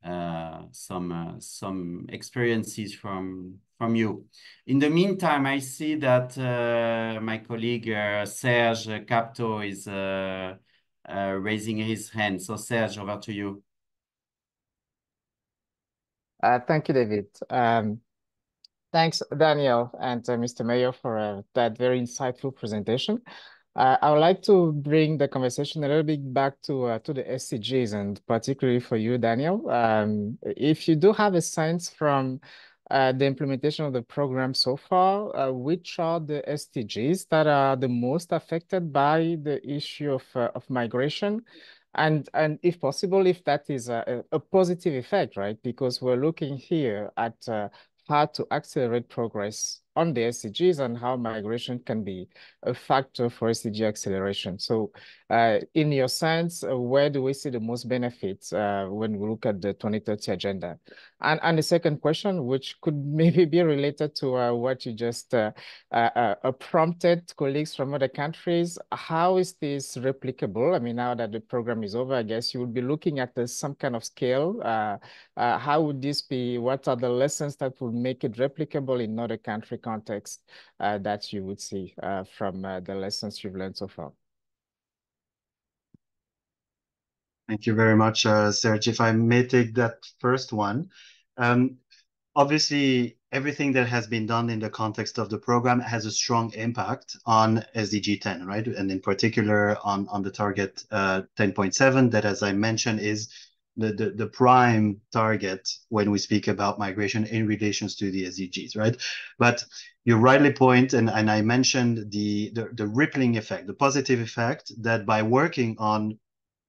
uh, some uh, some experiences from from you. In the meantime, I see that uh, my colleague Serge Kapto is raising his hand. So Serge, over to you. thank you, David. Um, thanks, Daniel and Mr. Mayor, for that very insightful presentation. Uh, I would like to bring the conversation a little bit back to uh, to the SDGs and particularly for you, Daniel. Um, if you do have a sense from uh, the implementation of the program so far, uh, which are the SDGs that are the most affected by the issue of, uh, of migration? And, and if possible, if that is a, a positive effect, right? Because we're looking here at uh, how to accelerate progress on the SDGs and how migration can be a factor for SDG acceleration. So uh, in your sense, uh, where do we see the most benefits uh, when we look at the 2030 agenda? And, and the second question, which could maybe be related to uh, what you just uh, prompted colleagues from other countries, how is this replicable? I mean, now that the program is over, I guess you would be looking at the, some kind of scale. how would this be? What are the lessons that would make it replicable in other country context uh, that you would see uh, from uh, the lessons you've learned so far? Thank you very much, uh, Serge. If I may take that first one, um, obviously everything that has been done in the context of the program has a strong impact on SDG 10, right? And in particular on, on the target uh, 10.7 that, as I mentioned, is the, the, the prime target when we speak about migration in relations to the SDGs, right? But you rightly point, and, and I mentioned the, the, the rippling effect, the positive effect that by working on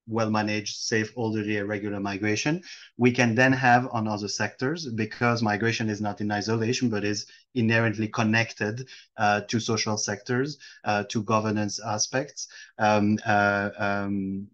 well-managed, safe, orderly, irregular migration, we can then have on other sectors because migration is not in isolation, but is inherently connected uh, to social sectors, uh, to governance aspects. Um, uh, um,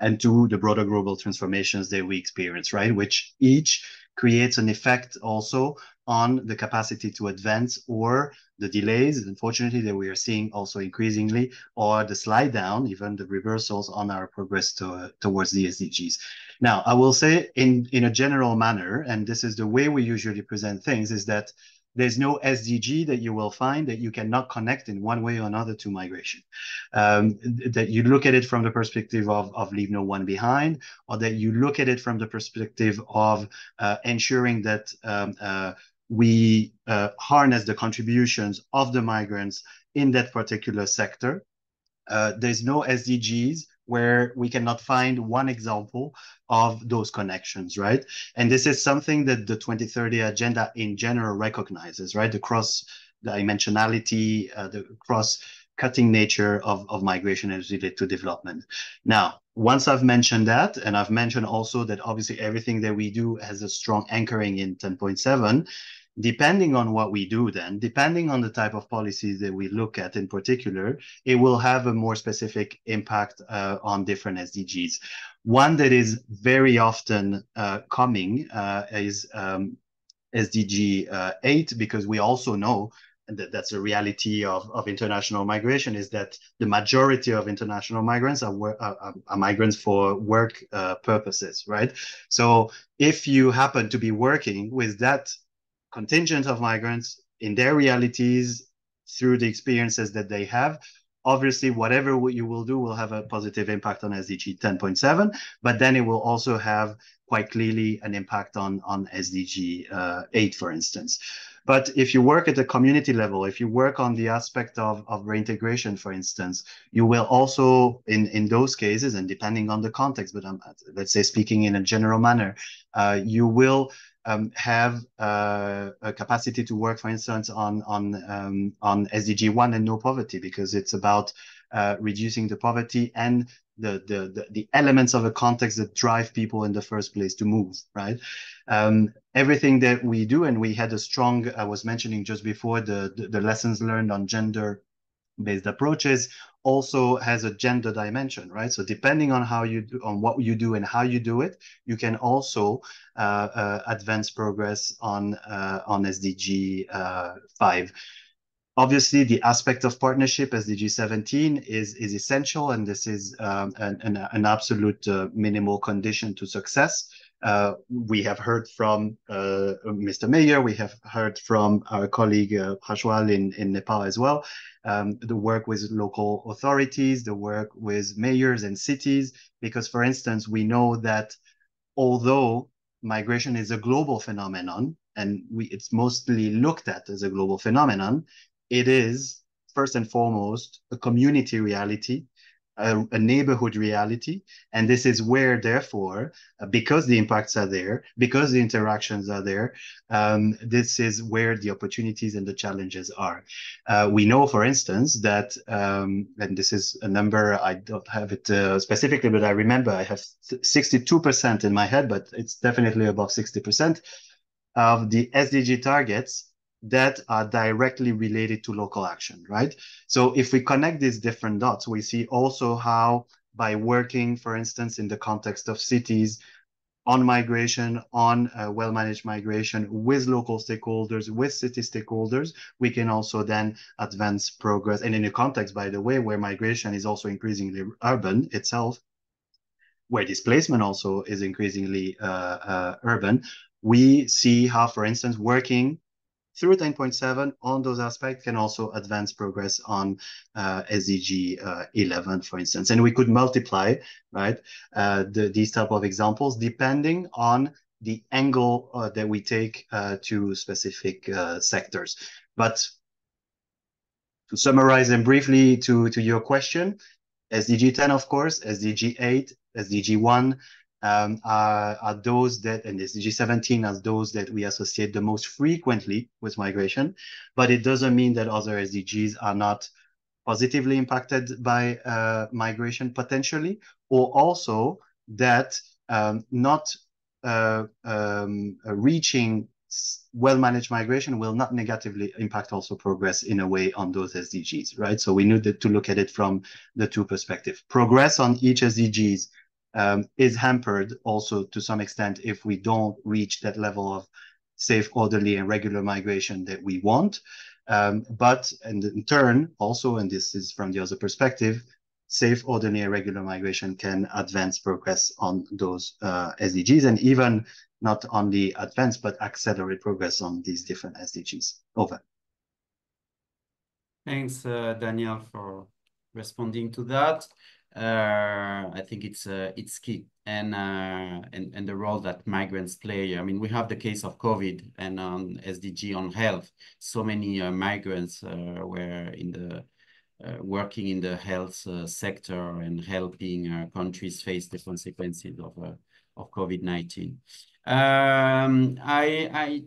and to the broader global transformations that we experience, right? Which each creates an effect also on the capacity to advance or the delays, unfortunately, that we are seeing also increasingly, or the slide down, even the reversals on our progress to, towards the SDGs. Now, I will say in, in a general manner, and this is the way we usually present things, is that there's no SDG that you will find that you cannot connect in one way or another to migration. Um, that you look at it from the perspective of, of leave no one behind, or that you look at it from the perspective of uh, ensuring that um, uh, we uh, harness the contributions of the migrants in that particular sector. Uh, there's no SDGs where we cannot find one example of those connections, right? And this is something that the 2030 agenda in general recognizes, right? The cross dimensionality, uh, the cross cutting nature of, of migration as related to development. Now, once I've mentioned that, and I've mentioned also that obviously everything that we do has a strong anchoring in 10.7, depending on what we do then, depending on the type of policies that we look at in particular, it will have a more specific impact uh, on different SDGs. One that is very often uh, coming uh, is um, SDG uh, 8, because we also know that, that's a reality of, of international migration is that the majority of international migrants are, are, are migrants for work uh, purposes, right? So if you happen to be working with that contingent of migrants in their realities through the experiences that they have, obviously whatever you will do will have a positive impact on SDG 10.7, but then it will also have quite clearly an impact on, on SDG uh, 8, for instance. But if you work at the community level, if you work on the aspect of, of reintegration, for instance, you will also, in, in those cases, and depending on the context, but um, let's say speaking in a general manner, uh, you will um, have uh, a capacity to work, for instance, on on um, on SDG one and no poverty, because it's about uh, reducing the poverty and the, the, the the elements of a context that drive people in the first place to move, right? Um, everything that we do, and we had a strong, I was mentioning just before the, the, the lessons learned on gender based approaches also has a gender dimension, right? So depending on how you do, on what you do and how you do it, you can also uh, uh, advance progress on uh, on SDG uh, five. Obviously, the aspect of partnership, SDG 17, is is essential, and this is um, an, an, an absolute uh, minimal condition to success. Uh, we have heard from uh, Mr. Mayor, we have heard from our colleague uh, Prajwal in, in Nepal as well, um, the work with local authorities, the work with mayors and cities, because for instance, we know that although migration is a global phenomenon, and we, it's mostly looked at as a global phenomenon, it is first and foremost a community reality a, a, neighborhood reality. And this is where, therefore, uh, because the impacts are there, because the interactions are there, um, this is where the opportunities and the challenges are. Uh, we know, for instance, that, um, and this is a number, I don't have it uh, specifically, but I remember I have 62% in my head, but it's definitely above 60% of the SDG targets that are directly related to local action, right? So if we connect these different dots, we see also how by working, for instance, in the context of cities, on migration, on uh, well-managed migration with local stakeholders, with city stakeholders, we can also then advance progress. And in a context, by the way, where migration is also increasingly urban itself, where displacement also is increasingly uh, uh, urban, we see how, for instance, working through 10.7 on those aspects can also advance progress on uh, SDG uh, 11, for instance. And we could multiply, right, uh, the, these type of examples depending on the angle uh, that we take uh, to specific uh, sectors. But to summarize them briefly to, to your question, SDG 10, of course, SDG 8, SDG 1, um, are, are those that, and SDG 17 as those that we associate the most frequently with migration, but it doesn't mean that other SDGs are not positively impacted by uh, migration potentially, or also that um, not uh, um, reaching well-managed migration will not negatively impact also progress in a way on those SDGs, right? So we need to look at it from the two perspectives. Progress on each SDGs um, is hampered also to some extent if we don't reach that level of safe, orderly, and regular migration that we want. Um, but in turn, also, and this is from the other perspective, safe, orderly, and regular migration can advance progress on those uh, SDGs and even not only advance, but accelerate progress on these different SDGs. Over. Thanks, uh, Daniel, for responding to that. Uh, I think it's uh, it's key, and uh, and and the role that migrants play. I mean, we have the case of COVID and on SDG on health. So many uh, migrants uh, were in the uh, working in the health sector and helping countries face the consequences of of COVID nineteen. Um, I I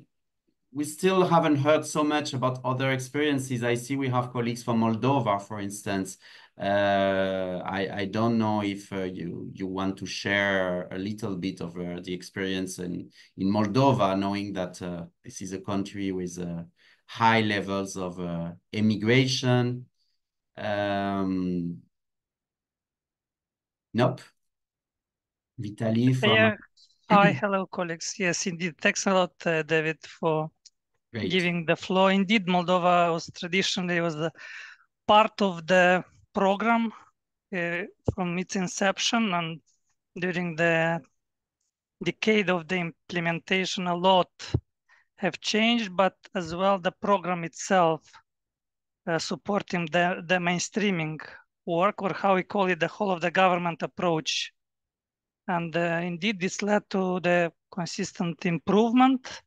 we still haven't heard so much about other experiences. I see we have colleagues from Moldova, for instance, uh, I, I don't know if uh, you, you want to share a little bit of uh, the experience in, in Moldova, knowing that uh, this is a country with uh, high levels of uh, immigration. Um, nope. Vitaly from... Yeah. Hi, hello, colleagues. Yes, indeed. Thanks a lot, David, for Great. giving the floor. Indeed, Moldova was traditionally was the part of the program uh, from its inception and during the decade of the implementation, a lot have changed, but as well the program itself uh, supporting the, the mainstreaming work or how we call it, the whole of the government approach. And uh, indeed, this led to the consistent improvement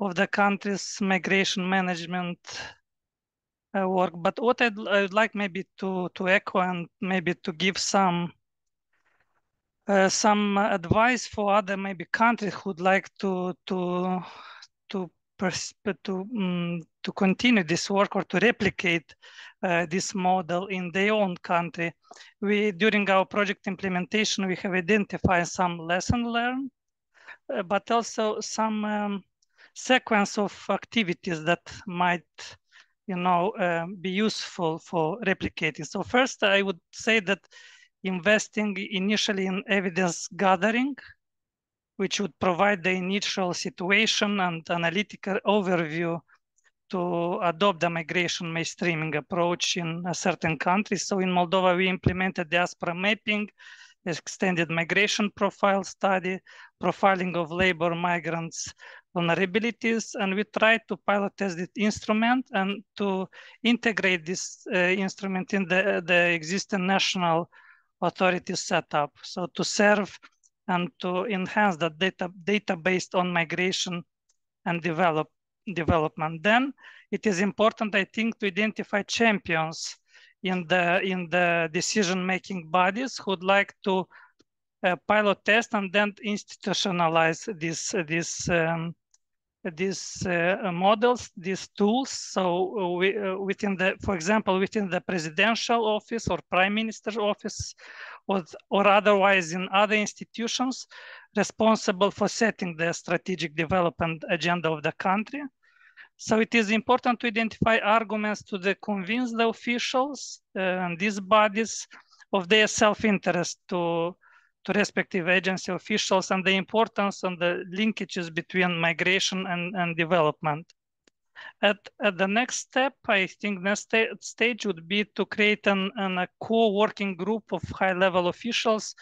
of the country's migration management uh, work. But what I'd, I'd like maybe to, to echo and maybe to give some uh, some advice for other maybe countries who'd like to to to to um, to continue this work or to replicate uh, this model in their own country. We during our project implementation we have identified some lesson learned, uh, but also some um, sequence of activities that might you know, uh, be useful for replicating. So first, I would say that investing initially in evidence gathering, which would provide the initial situation and analytical overview to adopt the migration mainstreaming approach in a certain country. So in Moldova, we implemented diaspora mapping, extended migration profile study, profiling of labor migrants vulnerabilities and we tried to pilot test this instrument and to integrate this uh, instrument in the, the existing national authority setup. So to serve and to enhance the data, data based on migration and develop, development. Then it is important, I think, to identify champions in the, in the decision-making bodies who'd like to uh, pilot test and then institutionalize this, this um, these uh, models, these tools. So uh, we, uh, within the, for example, within the presidential office or prime minister's office, or, or otherwise in other institutions responsible for setting the strategic development agenda of the country. So it is important to identify arguments to the convince the officials uh, and these bodies of their self-interest to to respective agency officials and the importance and the linkages between migration and, and development. At, at the next step, I think next sta stage would be to create an, an a co-working group of high-level officials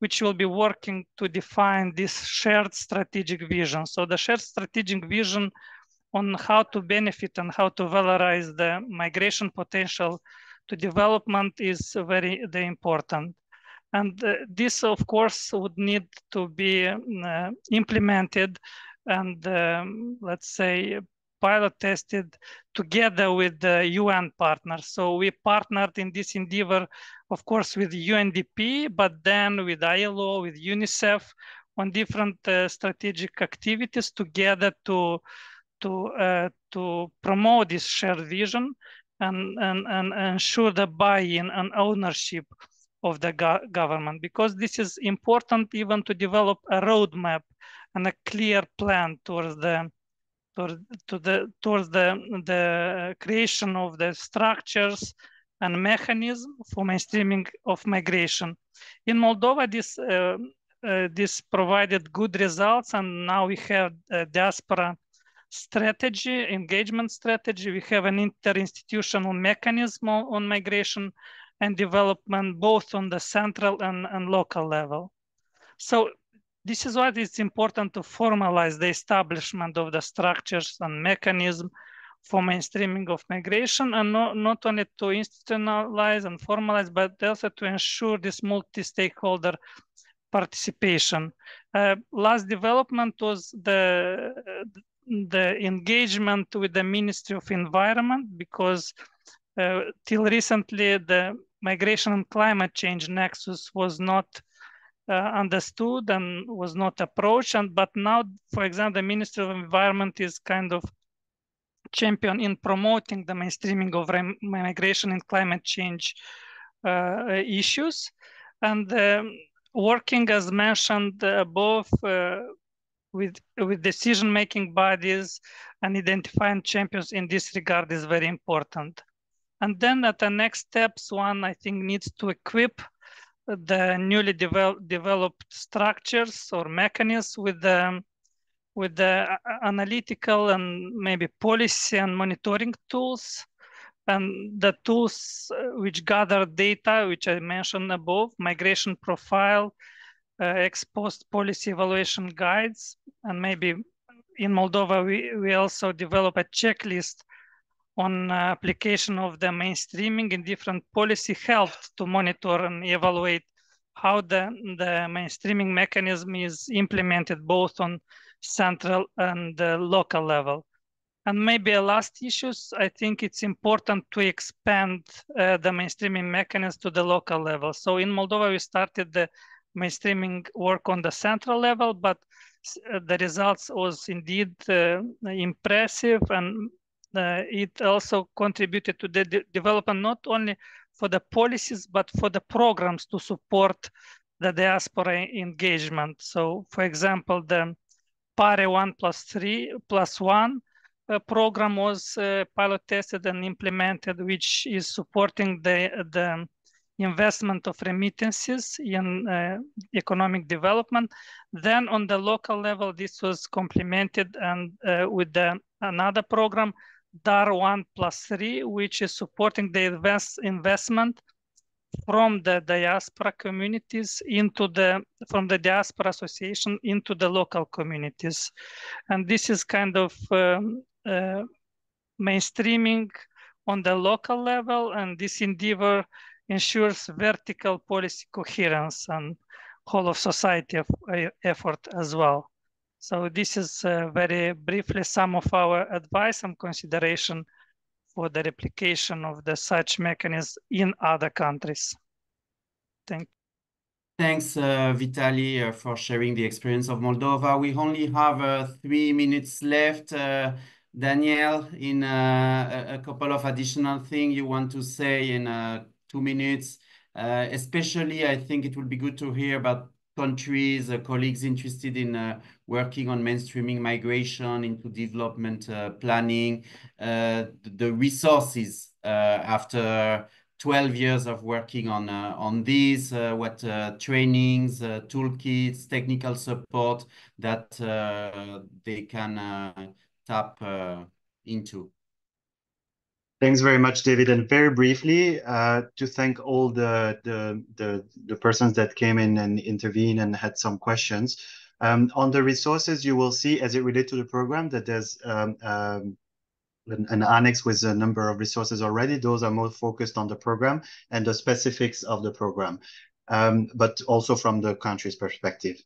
which will be working to define this shared strategic vision. So the shared strategic vision on how to benefit and how to valorize the migration potential to development is very, important. And uh, this, of course, would need to be uh, implemented and, um, let's say, pilot tested together with the UN partners. So we partnered in this endeavor, of course, with UNDP, but then with ILO, with UNICEF, on different uh, strategic activities together to to uh, to promote this shared vision and and, and ensure the buy-in and ownership of the go government because this is important even to develop a roadmap and a clear plan towards the towards, to the towards the the creation of the structures and mechanism for mainstreaming of migration. In Moldova, this uh, uh, this provided good results, and now we have a diaspora strategy, engagement strategy. We have an interinstitutional mechanism on, on migration and development both on the central and, and local level. So this is why it's important to formalize the establishment of the structures and mechanism for mainstreaming of migration and not, not only to institutionalize and formalize, but also to ensure this multi-stakeholder participation. Uh, last development was the, the engagement with the Ministry of Environment because uh, till recently the migration and climate change nexus was not uh, understood and was not approached. And but now, for example, the Ministry of Environment is kind of champion in promoting the mainstreaming of migration and climate change uh, issues. And um, working as mentioned above uh, with, with decision-making bodies and identifying champions in this regard is very important. And then at the next steps, one I think needs to equip the newly devel developed structures or mechanisms with the with the analytical and maybe policy and monitoring tools and the tools uh, which gather data, which I mentioned above, migration profile, ex post policy evaluation guides, and maybe in Moldova, we, we also develop a checklist on uh, application of the mainstreaming in different policy helped to monitor and evaluate how the, the mainstreaming mechanism is implemented both on central and uh, local level. And maybe a last issues, I think it's important to expand uh, the mainstreaming mechanism to the local level. So in Moldova, we started the mainstreaming work on the central level, but uh, the results was indeed uh, impressive and uh, it also contributed to the de development not only for the policies, but for the programs to support the diaspora engagement. So for example, the PARE 1 plus 3 plus 1 uh, program was uh, pilot tested and implemented, which is supporting the, the investment of remittances in uh, economic development. Then on the local level, this was complemented and uh, with the, another program DAR 1 plus 3, which is supporting the invest, investment from the diaspora communities into the, from the diaspora association into the local communities. And this is kind of um, uh, mainstreaming on the local level and this endeavor ensures vertical policy coherence and whole of society uh, effort as well. So this is uh, very briefly some of our advice and consideration for the replication of the such mechanism in other countries. Thank Thanks, uh, Vitali, uh, for sharing the experience of Moldova. We only have uh, three minutes left. Uh, Daniel, in uh, a, a, couple of additional things you want to say in two minutes, especially I think it would be good to hear about countries, uh, colleagues interested in uh, working on mainstreaming migration into development uh, planning, the resources after 12 years of working on uh, on these, uh, what uh, trainings, toolkits, technical support that they can tap into. Thanks very much, David. And very briefly, uh, to thank all the, the, the, the, persons that came in and intervened and had some questions. Um, on the resources, you will see as it relates to the program that there's um, um, an, an, annex with a number of resources already. Those are more focused on the program and the specifics of the program, um, but also from the country's perspective.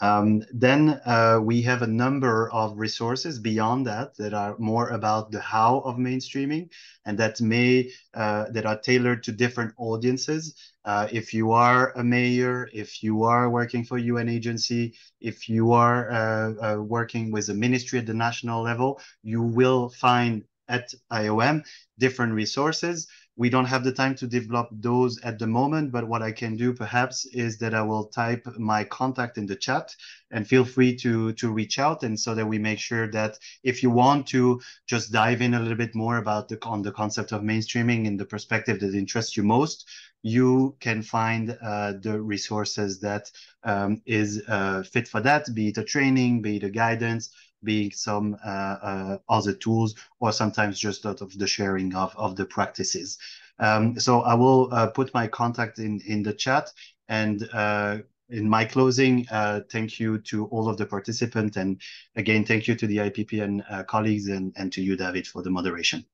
Um, then uh, we have a number of resources beyond that that are more about the how of mainstreaming and that may uh, that are tailored to different audiences. Uh, if you are a mayor, if you are working for UN agency, if you are uh, uh, working with a ministry at the national level, you will find at IOM different resources we don't have the time to develop those at the moment, but what I can do perhaps is that I will type my contact in the chat and feel free to, to reach out. And so that we make sure that if you want to just dive in a little bit more about the, on the concept of mainstreaming in the perspective that interests you most, you can find uh, the resources that um, is uh, fit for that, be it a training, be it a guidance, being some uh, uh, other tools or sometimes just out of the sharing of, of the practices. Um, so I will uh, put my contact in, in the chat and in my closing, uh, thank you to all of the participants. And again, thank you to the IPPN uh, colleagues and, and to you, David, for the moderation.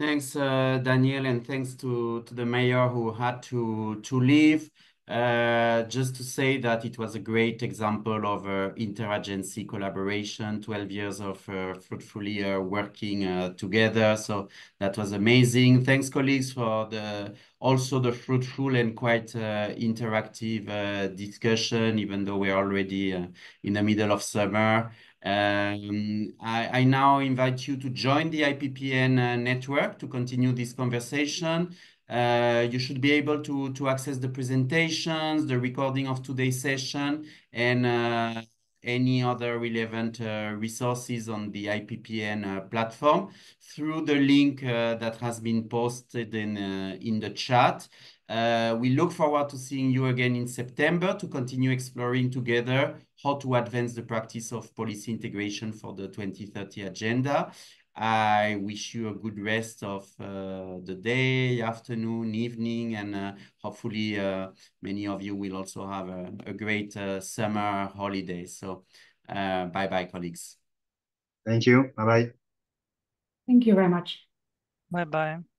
Thanks, uh, Daniel, and thanks to, to the mayor who had to, to leave. Uh, just to say that it was a great example of uh, interagency collaboration, 12 years of uh, fruitfully working together. So that was amazing. Thanks, colleagues, for the also the fruitful and quite interactive discussion, even though we're already in the middle of summer. Um, I, I, now invite you to join the IPPN network to continue this conversation. Uh, you should be able to, to access the presentations, the recording of today's session, and uh, any other relevant uh, resources on the IPPN uh, platform through the link uh, that has been posted in, uh, in the chat. we look forward to seeing you again in September to continue exploring together how to advance the practice of policy integration for the 2030 agenda. I wish you a good rest of uh, the day, afternoon, evening, and uh, hopefully uh, many of you will also have a, a great uh, summer holiday. So uh, bye-bye, colleagues. Thank you. Bye-bye. Thank you very much. Bye-bye.